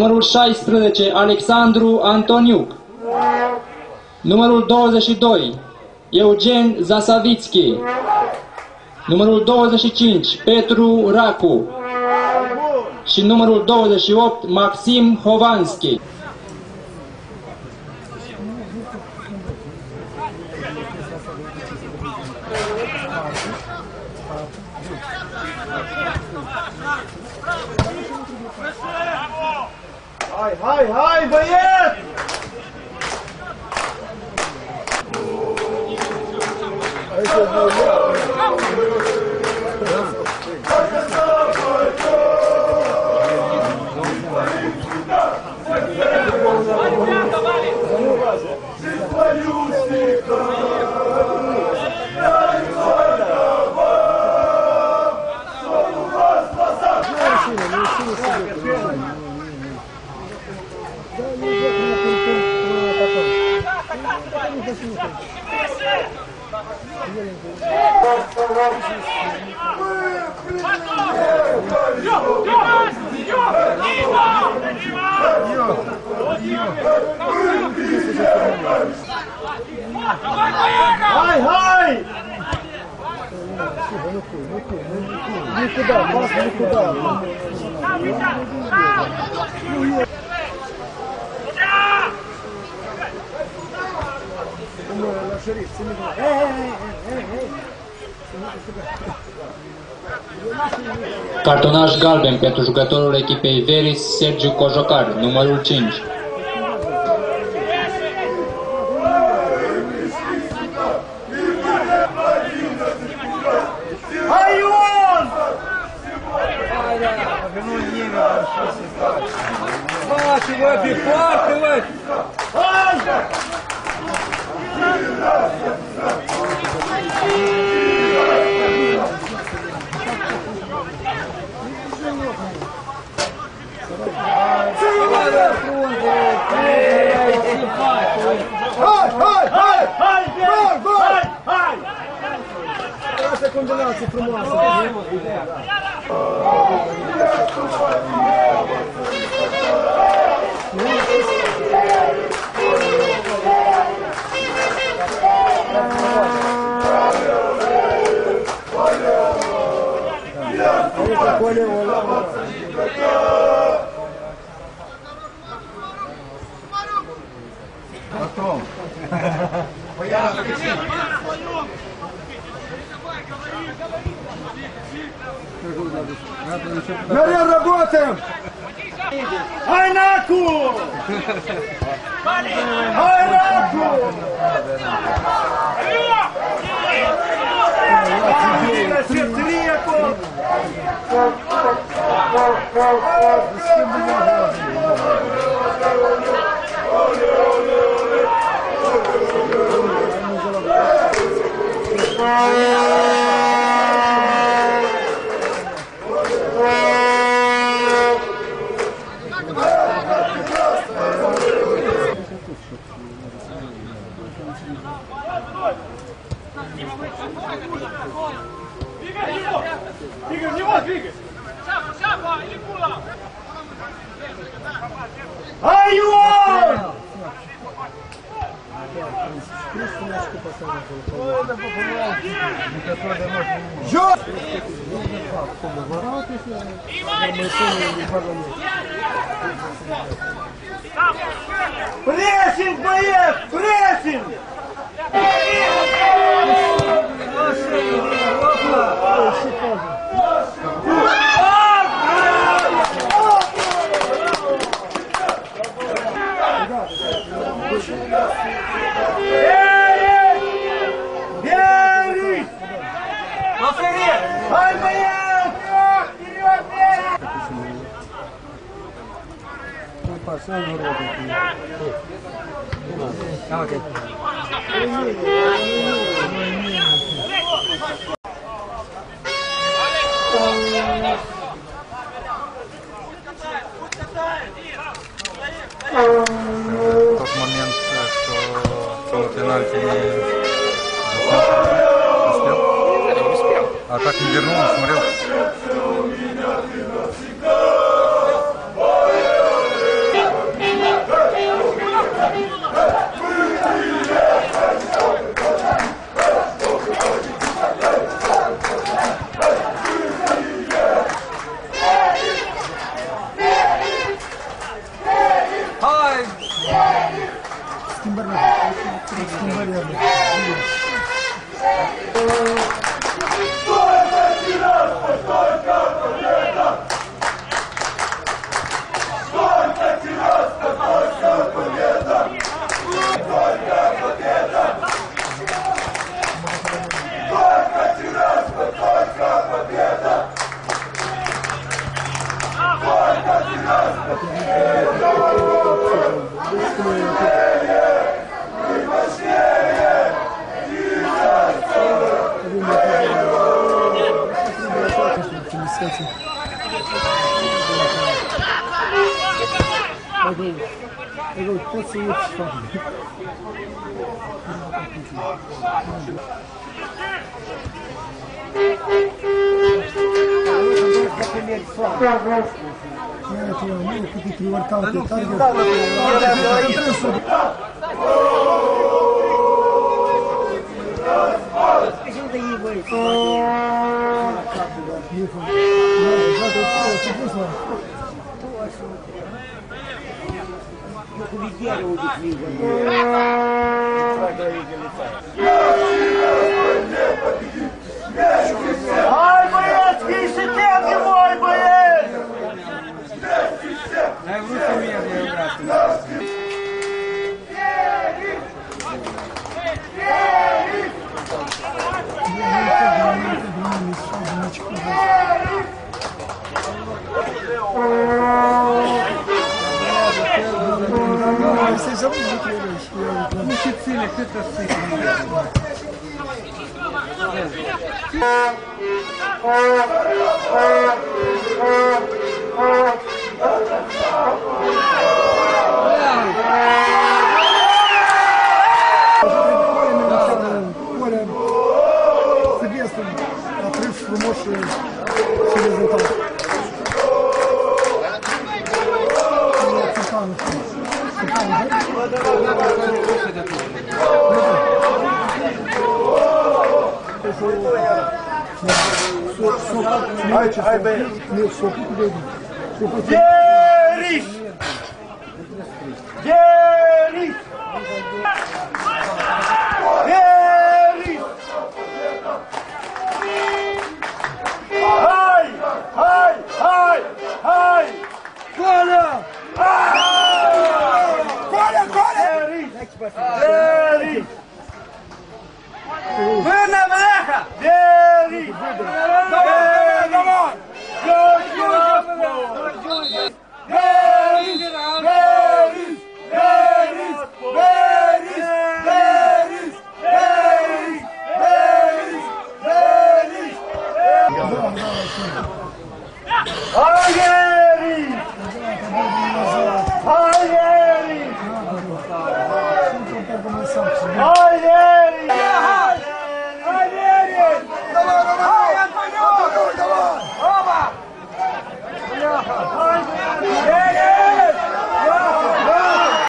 Numărul 16, Alexandru Antoniuc. Numărul 22, Eugen Zasavitski. Numărul 25, Petru Racu. Și numărul 28, Maxim Hovanski. Hay hay hay bayır. Hay sözler. Vai, vai! Nico, Nico, Nico, Nico da massa, Nico da massa. Cum la șerif, ține mâna. Hei, hei, galben pentru jucătorul echipei Veris, Sergiu Cojocar, numărul 5. Combinație frumoasă. Мария, работаем! Ай, Наку! Ай, Игорь, него двигай! Шапа, шапа, или пула! Айо! Ё! Прессинг, боец! Прессинг! Бери! Ай, боец! пошел в рот. Тот момент, э, что пенальти не успел. А так не вернулся, смотрел. Somebody have eu posso ir Ajuda aí. Ну, сделай, ну, сделай. это Соответственно, отрыв мощи через это. Цветанов. Ai, haydi Sou Geliş! Geliş!